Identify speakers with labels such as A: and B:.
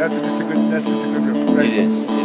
A: that's just a good. That's just a good riff. Right?
B: It is.